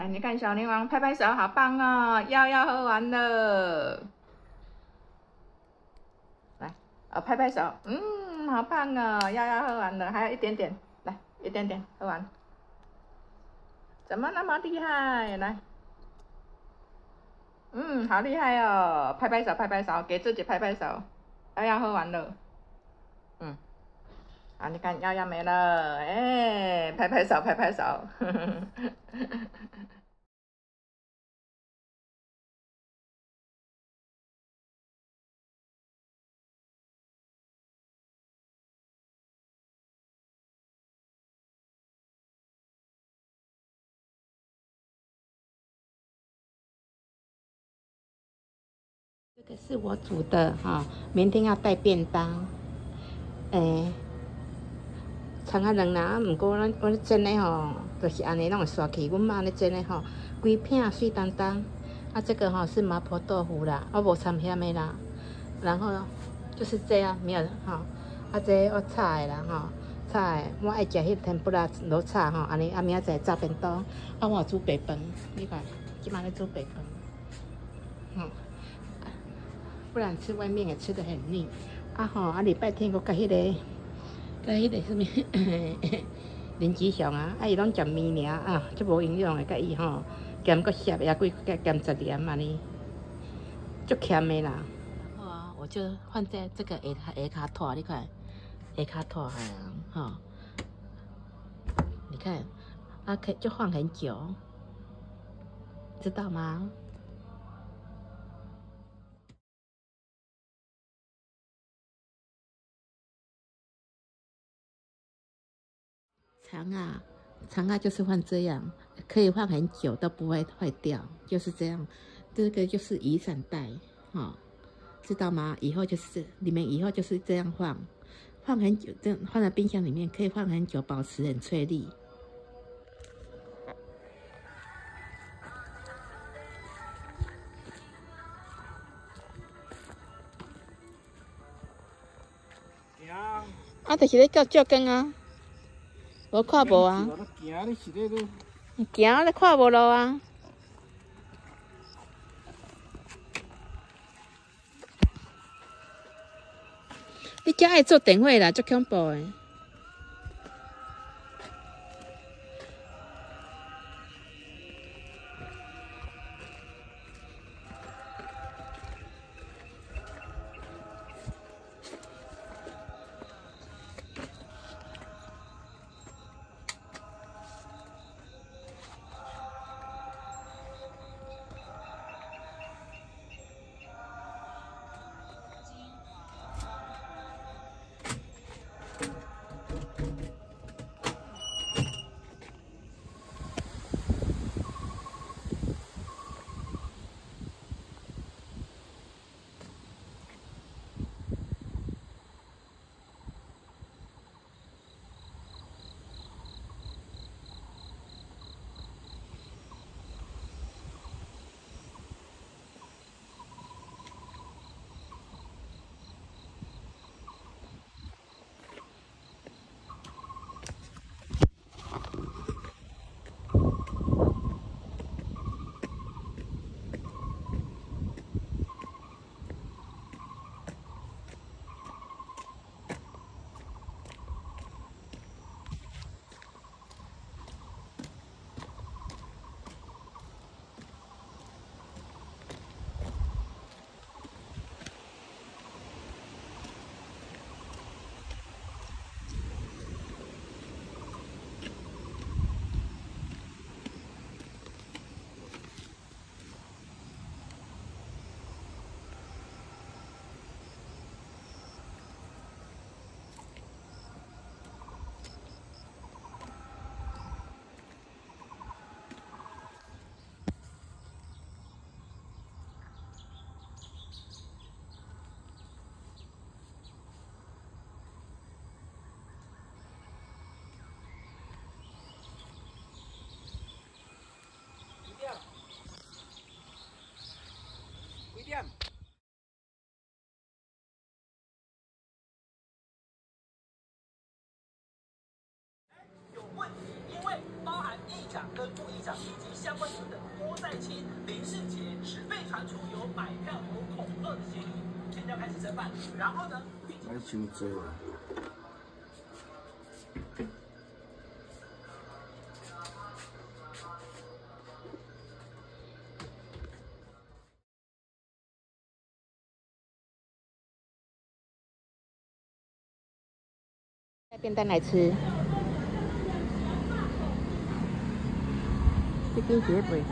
来，你看小柠檬拍拍手，好棒哦！药要喝完了，来，呃，拍拍手，嗯，好棒哦！药要喝完了，还有一点点，来，一点点，喝完。怎么那么厉害？来，嗯，好厉害哦！拍拍手，拍拍手，给自己拍拍手。药要喝完了，嗯，啊，你看药要没了，哎，拍拍手，拍拍手。呵呵这个是我煮的哈，明天要带便当。诶，葱啊两啦，毋过咱我蒸的吼，就是安尼拢会刷起。阮妈咧蒸的吼，规片水当当。啊，这个吼是麻婆豆腐啦，我无掺虾米啦。然后就是这样，没有哈。啊，这我炒的啦吼，炒的我爱食迄天不拉落炒吼，安尼啊明仔载炸便当。啊，我煮白饭，你看，今晚咧煮白饭，嗯。不然吃外面也吃得很腻。啊吼，啊礼拜天我甲迄个，甲迄个什么 林吉祥啊，啊伊拢食面尔啊，就无营养的，甲伊吼，咸个咸也贵，加咸十年嘛呢，足欠的啦。然后啊，我就放在这个下下卡托，你看下卡托啊，哈，你看啊，可就放很久，知道吗？肠啊，肠啊，就是放这样，可以放很久都不会坏掉，就是这样。这个就是雨伞袋，哈，知道吗？以后就是你们以后就是这样放，放很久，这样放在冰箱里面可以放很久，保持很脆粒。啊，就是咧叫叫根啊。我看无啊，行咧看无路啊。你家爱做电话啦，足恐怖诶。机长以及相关等郭在清、林世杰只被传出有买票有恐吓的嫌疑，现在开始侦办。然后呢？还真多啊！带便当来吃。to you deadly.